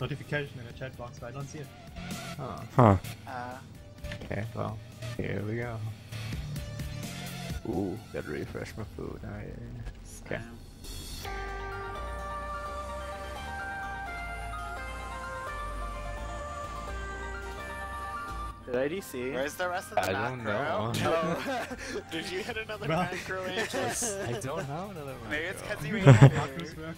notification in the chat box, but I don't see it. Oh, Huh. Uh, okay, well, here we go. Ooh, gotta refresh my food. Alright. Okay. so- Did IDC? Where's the rest of the I don't know. No. Did you hit another Well- macro, Angelus? I don't know another one. Maybe it's because you ate it. work.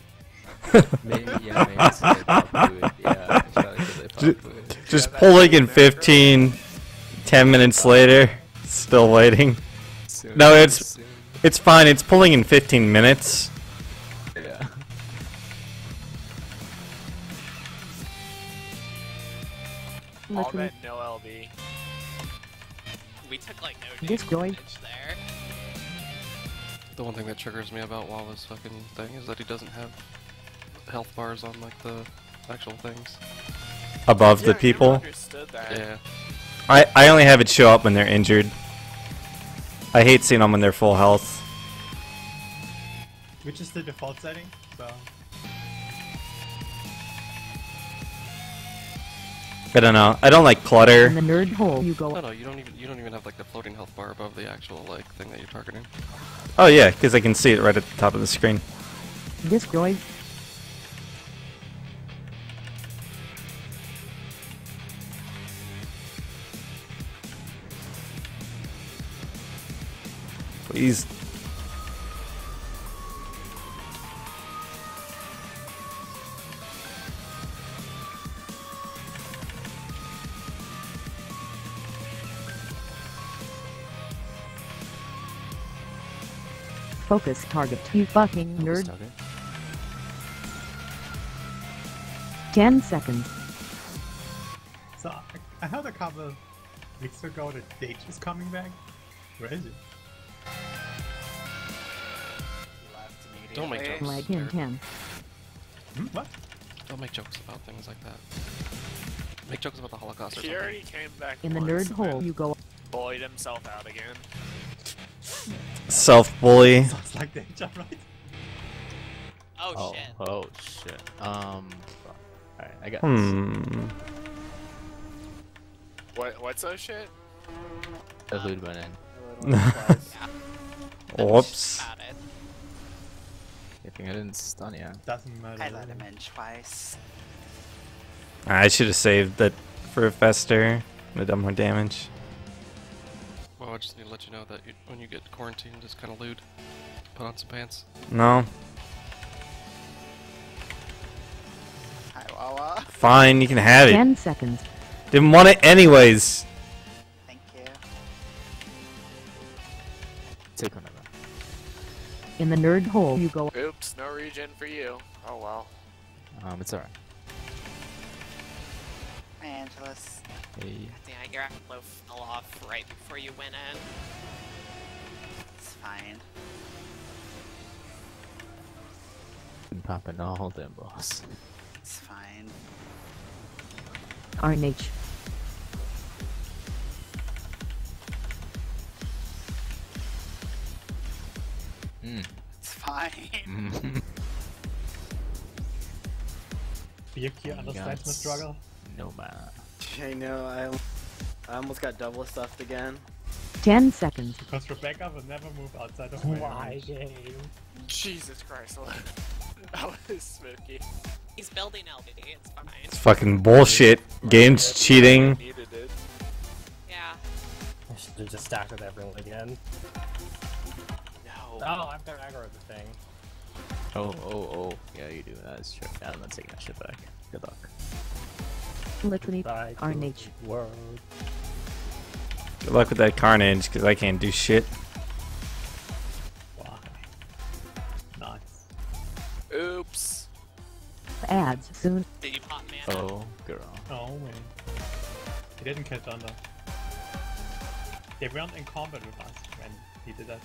Maybe, yeah, maybe it's because I bought food. Yeah, it's probably 'cause I bought Ju- food. Just that pulling in is 15, 10 minutes later, still waiting. Soon, No, it's- soon. It's fine, it's pulling in 15 minutes. Yeah. All Literally. that no LB. We took like no This damage joint. there. The one thing that triggers me about Wawa's fucking thing is that he doesn't have health bars on like the actual things. Above Yeah, the people. Yeah. I, I only have it show up when they're injured. I hate seeing them when they're full health. Which is the default setting, so I don't know. I don't like clutter. In clutter. the nerd hole you go. No, no, you don't even you don't even have like the floating health bar above the actual like thing that you're targeting. Oh yeah, because I can see it right at the top of the screen. Destroy. Please. Focus target. You fucking nerd. target. 10 seconds. so I, I heard a couple weeks ago that Dage is coming back. Where is it? Don't make jokes. Lag in 10. Hmm? What? Don't make jokes about things like that. Make jokes about the Holocaust or He something. already came back In the nerd hole you go. bullied himself out again. Self bully. Sounds like Dage, right? Oh, Oh, shit. oh shit. Um. Alright, I got Hmm. What? What's that shit? this. The loot went in. Yeah. Whoops. Got it. I didn't stun ya. Doesn't matter. I let him in twice. I should have saved that for a Fester. Would have done more damage. Well, I just need to let you know that you, when you get quarantined, just kind of lewd. Put on some pants. No. Hi, Wawa. Fine, you can have it. 10 seconds. Didn't want it anyways. Thank you. Take whenever. In the nerd hole you go. Oops, no regen for you. Oh well. Um, it's alright. Hi, Angelus. Hey. Dang, your low fell off right before you went in. It's fine. Been popping all them boss. It's fine. RNH. Mm. It's fine. Mm. Byakuya understands my Gods. struggle. no man. I know, I, I almost got double stuffed again. 10 seconds. Because Rebecca will never move outside of my Why, game? Jesus Christ. that was smoky. He's building LB. It's fine. It's fucking bullshit. Game's cheating. Needed it. Yeah. I should have just stacked with everyone again. No. Oh, I've got aggro the thing. Oh, oh, oh. Yeah, you do. That's true. Yeah, I'm not taking that shit back. Good luck. Literally. Bye carnage. World. Good luck with that carnage, because I can't do shit. Why? Nice. Oops. Ads soon. Did pop mana? Oh, girl. Oh man. He didn't catch on though. They weren't in combat with us when he did that.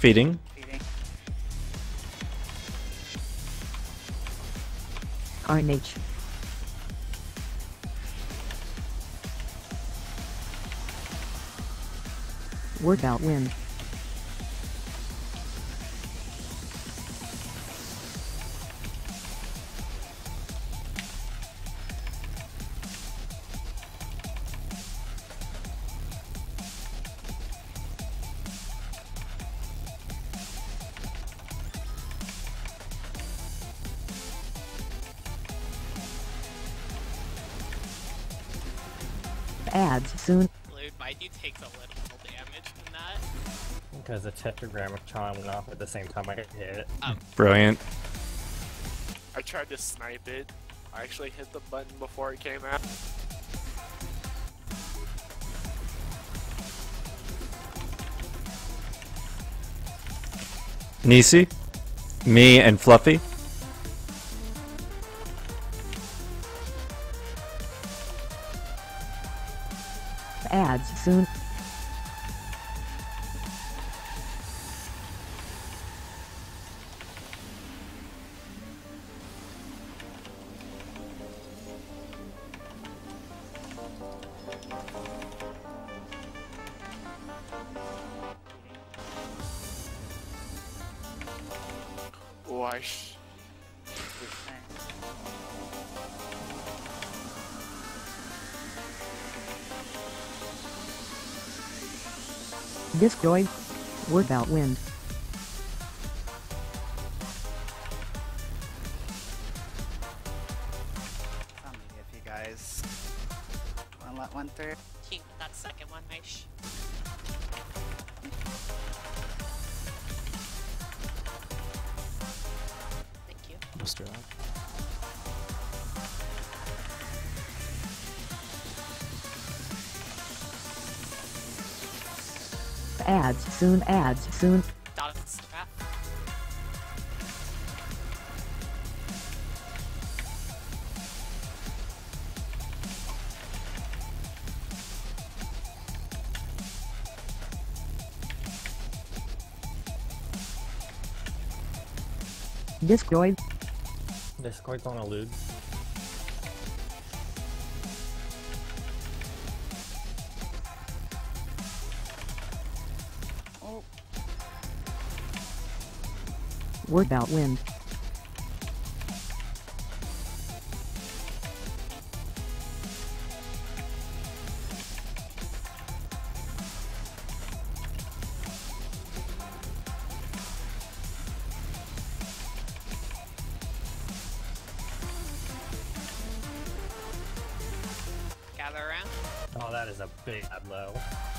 Feeding. Feeding. RNH. Workout win. Ads soon. Lude, why'd you take so little damage from that? Because the tetragrammaton charm went off at the same time I hit it. Oh. Brilliant. I tried to snipe it. I actually hit the button before it came out. Nisi, me, and Fluffy. Discoid. Word out wind. Ads soon. Ads soon. Discoid. Discoid's on a elude. Word out wind. Gather around. Oh, that is a big bad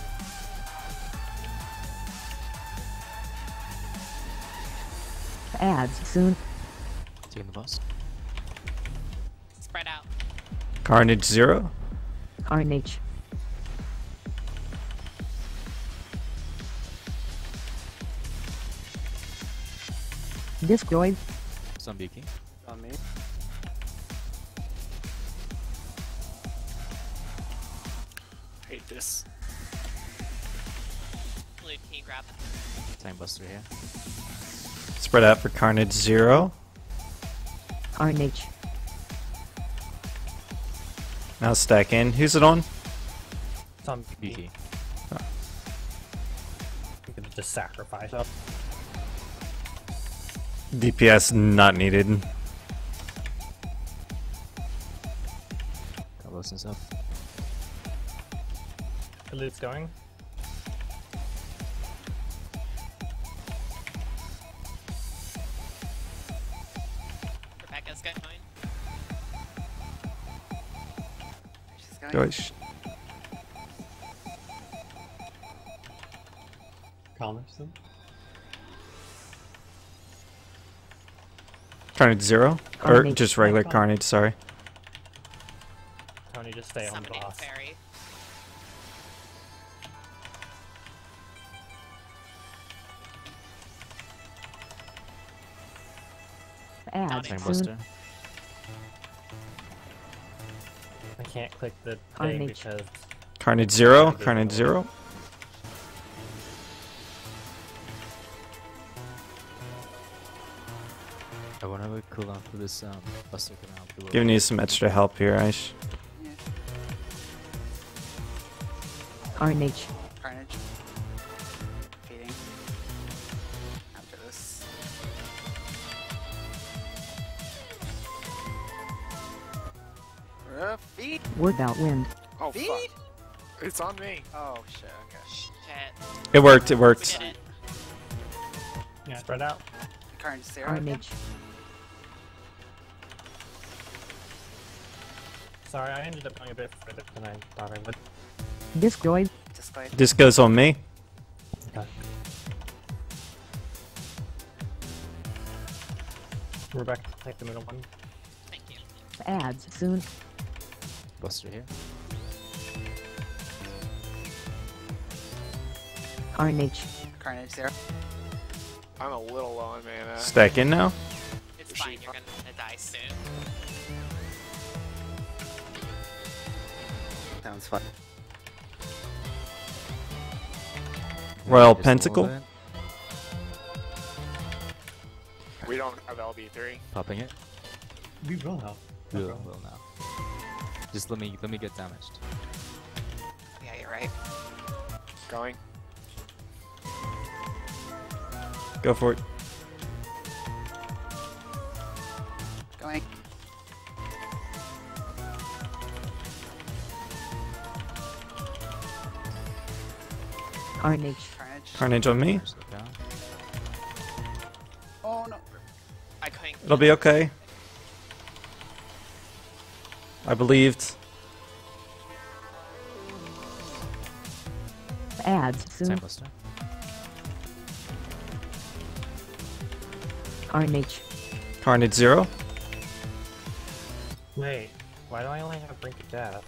Ads soon. Taking the bus. Spread out. Carnage Zero. Carnage. Discoid. Some beaking. On me. hate this. Lude, can you grab? Time Buster here. Spread out for Carnage Zero. Carnage. Now stack in. Who's it on? Some Beaky. You could just sacrifice up. DPS not needed. Got lessons up. Elude's going. She's going. Gosh. Carnage Carnage Zero? Or just regular Carnage, sorry. Tony, just stay on Summoning boss. fairy. Ads can't click the thing Carnage. because Carnage Zero? Carnage Zero? I wonder what cooldown for this um, Buster can help you with. Giving you some extra help here, Aish. Carnage. Carnage. Feed? Word out wind. Oh Feed? fuck. It's on me. Oh shit, okay. Shit. It worked. It worked. it. Yeah. Spread out. Carnage zero. again? Carnage. Sorry, I ended up going a bit further than I thought I would. Discoid. Display. This goes on me. Okay. Rebecca, take the middle one. Thank you. Ads soon. Buster here. Carnage. Carnage zero. I'm a little low on mana. Stack in now. It's fine. You're gonna die soon. Sounds fun. Royal Just Pentacle. We don't have LB3. Popping it. We will help. We Will, will now. Just let me let me get damaged. Yeah, you're right. Going. Go for it. Going. Carnage. Carnage. Carnage on me. Oh no. I couldn't. It'll be okay. I believed. Ads Time soon. Carnage. Carnage zero. Wait, why do I only have Brink of Death?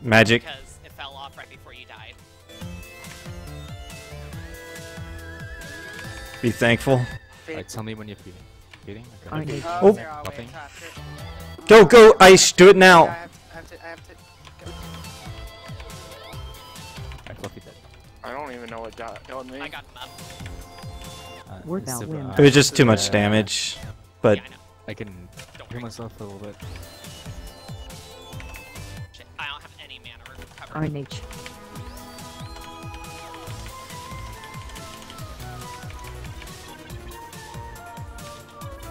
Magic. Because it fell off right before you died. Be thankful. Feed. Alright, tell me when you're feeding. Feeding? Okay. Carnage. Oh, Oh. Zero. Wait, Go, go, Ice. Do it Yeah, I now. have to. I have to. I have to. Go. Alright, Fluffy dead. I don't even know what got killed me. I got him up. Uh, Word it's out. It was just too uh, much damage. But yeah, I. I can Don't heal myself a little bit. Shit, I don't have any mana to recover. Carnage.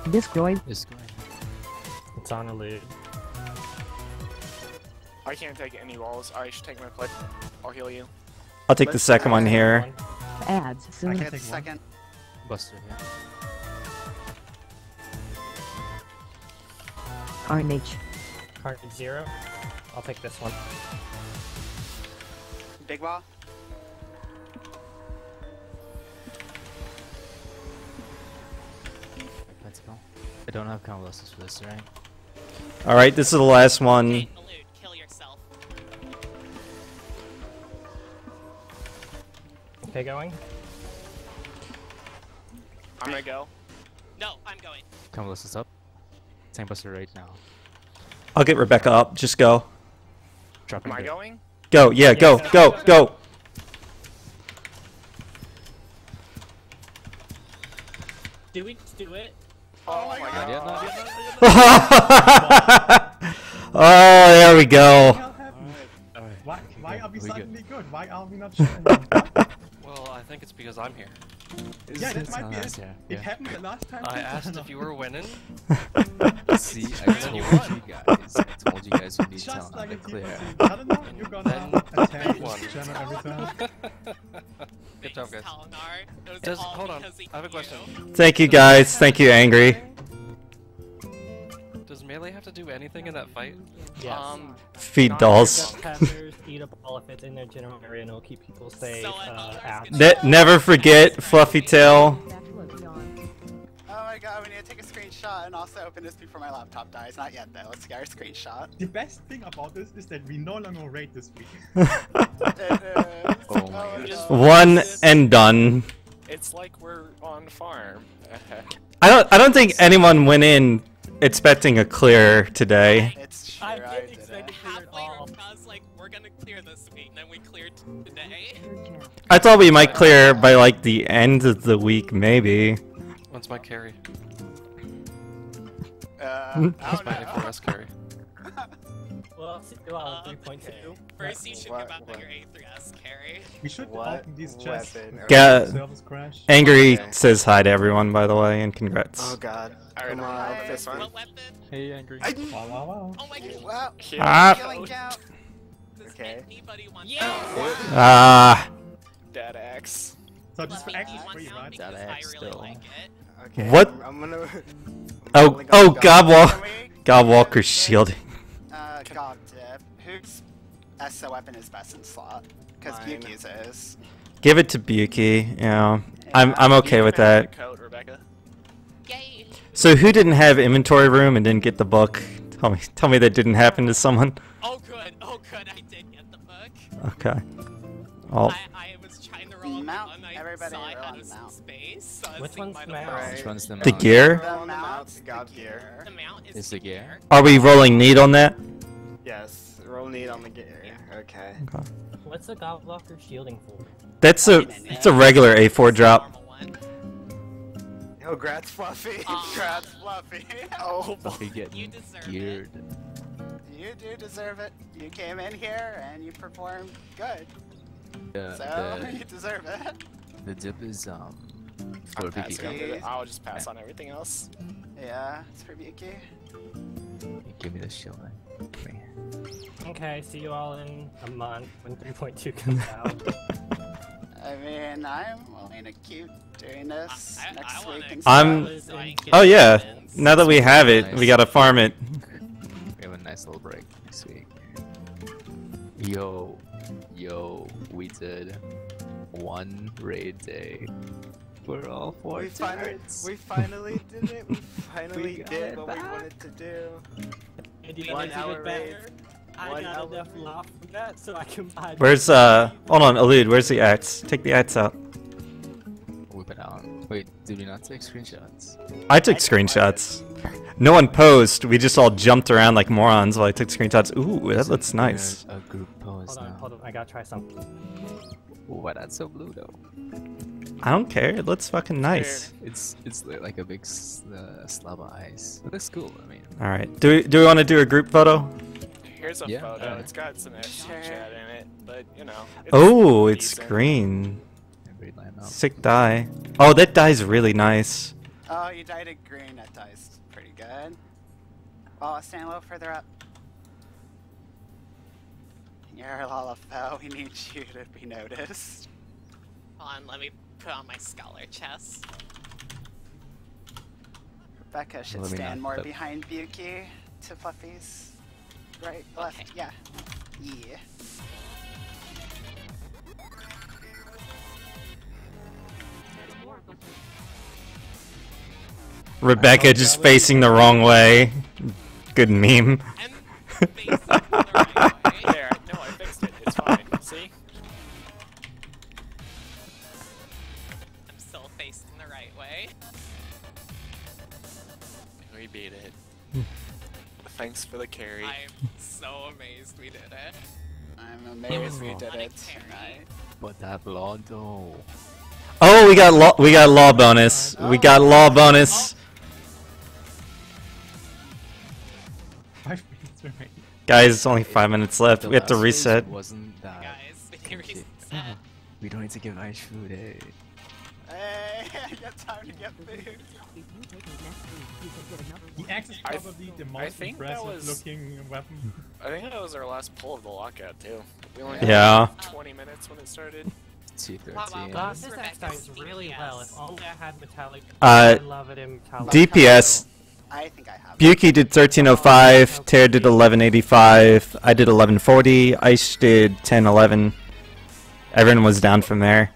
Discoid. It's going. It's on. I can't take any walls. I should take my plate. I'll heal you. I'll take the second one here. Ads I soon. can Get take the one. second. Buster here. Carnage. Carnage zero. I'll take this one. Big ball. Pentacle. I don't have convalescence for this, right? All right, this is the last one. Hey, Elude, kill yourself. Okay, going. I'm gonna go. No, I'm going. Convalescence up. Time Buster right now. I'll get Rebecca up. Just go. Dropping Am I the- going? Go. Yeah, go, go, go. Do it, do it. Oh, my Not yet, not yet, not yet. oh, there we go. Why, why are we We suddenly good? Why are we not sharing? Well, I think it's because I'm here. yeah, that might be it. yeah, It happened the last time. I asked if you were winning. See, I told you guys. I told you guys you need to tell Just on like the a clear. T14. Eleanor, you're gonna Then attack one. Jenna every time. Good job, guys. Talinar. It was Does, all hold on, I have a knew. question. Thank you guys. Thank you, Angry. Does melee have to do anything in that fight? Yes. Um, Feed dolls. Eat a ball if it's in their general area and it'll keep people safe. So I thought uh, that was out. good. Ne- never forget Fluffy Tail. Oh my god, we need to take a screenshot and also open this before my laptop dies. Not yet though. Let's get our screenshot. The best thing about this is that we no longer raid this week. It is. Oh my oh, God. One and done. It's like we're on farm. I don't. I don't think anyone went in expecting a clear today. It's true. I I, didn't expect it. it. Clear it halfway, all. I was like, we're gonna clear this week, and then we cleared today. I thought we might clear by like the end of the week, maybe. When's my carry? Uh, I my know. A4S carry? Well, well, Uh, 3.2. First, you should What- give out what? your A3S carry. We should What open these chests. weapon? Ga- Servers crash. Angry Okay. says hi to everyone, by the way, and congrats. Oh god. I already Come on, know open this one. Hey, angry. Wow, wow, wow. Oh my god. Wow. Ah. Does Okay. anybody want Yeah. that? Ah, Dead axe. So just for Let me access keep free, one right? because That really still. like it. Okay. What? I'm, I'm gonna. I'm oh, rolling oh, on God, Wal- God Walker's shielding. Uh, God dip. Whose SO weapon is best in slot? Because Mine. Buki's is. Give it to Buki. Yeah, I'm I'm okay with that. the Coat, Rebecca. Yay! So who didn't have inventory room and didn't get the book? Tell me, tell me that didn't happen to someone. Oh good, oh good, I did get the book. Okay. Oh, I, I Everybody saw I had some mount. space. So Which one's might mount? have- Right. Which one's the the gear? The The mount's mount's the the gear. gear. The mount is Is the gear? Are we rolling need on that? Yes. Roll need on the gear. Okay. What's the Godwalker shielding for? That's a it's a regular A4 drop. Normal one. Oh, grats, Fluffy. Aw. Congrats, Fluffy. oh, Fluffy You deserve geared. you do deserve it. You came in here and you performed good. Yeah, So, you deserve it. The dip is um I'm for passing on Vicky. the- I'll just pass on everything else. Yeah, it's for Buki. Give me the shield. man. Okay, see you all in a month when 3.2 comes out. I mean, I'm willing to keep doing this I- I- next I wanna week and I'm- stuff. So I can Oh yeah. weapons. Now that we have it, we gotta farm it. We have a nice little break next week. Yo, yo, we did one raid day. We're all four We finally, we finally did it. We finally got did it what we wanted to do. And you One hour even better? I One got enough raid. laugh from that so I can buy Where's uh? Hold on, elude. Where's the axe? Take the axe out. Whip it out. Wait, did we not take screenshots? I took screenshots. No one posed. We just all jumped around like morons while I took screenshots. Ooh, that looks nice. A group pose Hold on, now. hold on, I gotta try something. Why that's so blue though? I don't care. It looks fucking nice. It's it's like a big uh, slab of ice. It looks cool. I mean, All right. Do we do we want to do a group photo? Here's a Yeah, photo. alright. It's got some FG chat in it, but you know. It's Oh, it's decent. green. every line up. Sick dye. Oh, that dye's really nice. Oh, you dyed it green. That dye's pretty good. Oh, stand a little further up. You're a We need you to be noticed. Hold on, let me put on my scholar chest. Rebecca should Let stand more put- behind Buki to Fluffy's right, left. Okay. Yeah. Yeah. Rebecca just facing the wrong way. Good meme. Beat it. Thanks for the carry. I'm so amazed we did it. I'm amazed we did it and tonight. But that blood though. Oh, we got law. We got law bonus. We got law bonus. Five minutes remain. Guys, it's only five minutes left. The We have to reset. Wasn't that? Guys, we reset. We don't need to give ice food, eh? Hey, I got time to get food. The axe is I th- probably the I most think that impressive was- looking weapon. I think that was our last pull of the lockout too. We only Yeah. had 20 minutes when it started. T Wow, wow, thirteen. wow. This axe really well. If only I had metallic. Uh, I love it in metallic. DPS. I think I have. Buki did 1305. Tear did 1185. I did 1140. Ice did 1011. Everyone was down from there.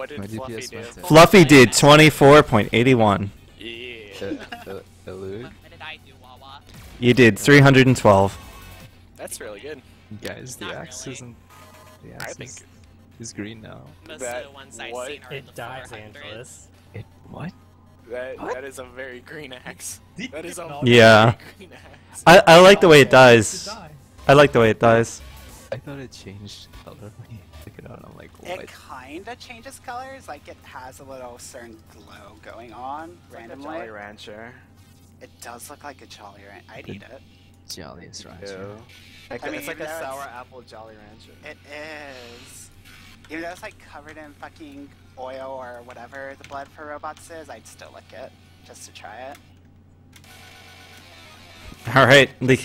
What did My Fluffy DPS do? went Fluffy did 24.81. Yeah. The, the, elude. What did I do, Wawa? You did 312. That's really good. Guys, the Not axe really. isn't. The I axe think is, is green now. Most That- of the ones I've what? seen are It dies, Angelus. It what? that What? that is a very green axe. That is a technology. Yeah. green axe. I, I like the way it To dies. I like the way it dies. I thought it changed color when you took it out. I'm like, It what? kinda changes colors, like it has a little certain glow going on Like a randomly. Jolly Rancher. It does look like a Jolly Rancher. I'd eat it. Jolliest Ew. Rancher. Like, I mean, it's like a sour apple Jolly Rancher. It is. Even though it's like covered in fucking oil or whatever the blood for robots is, I'd still lick it just to try it. All right, the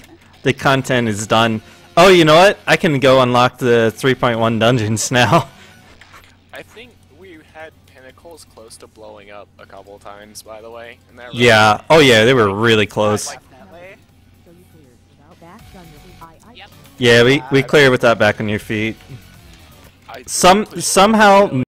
the content is done. Oh, you know what? I can go unlock the 3.1 dungeons now. I think we had pinnacles close to blowing up a couple times, by the way. And that yeah. Oh yeah, they were really close. Definitely. So you cleared without backs on your I, I, Yep. Yeah, we we clear with that back on your feet. Some somehow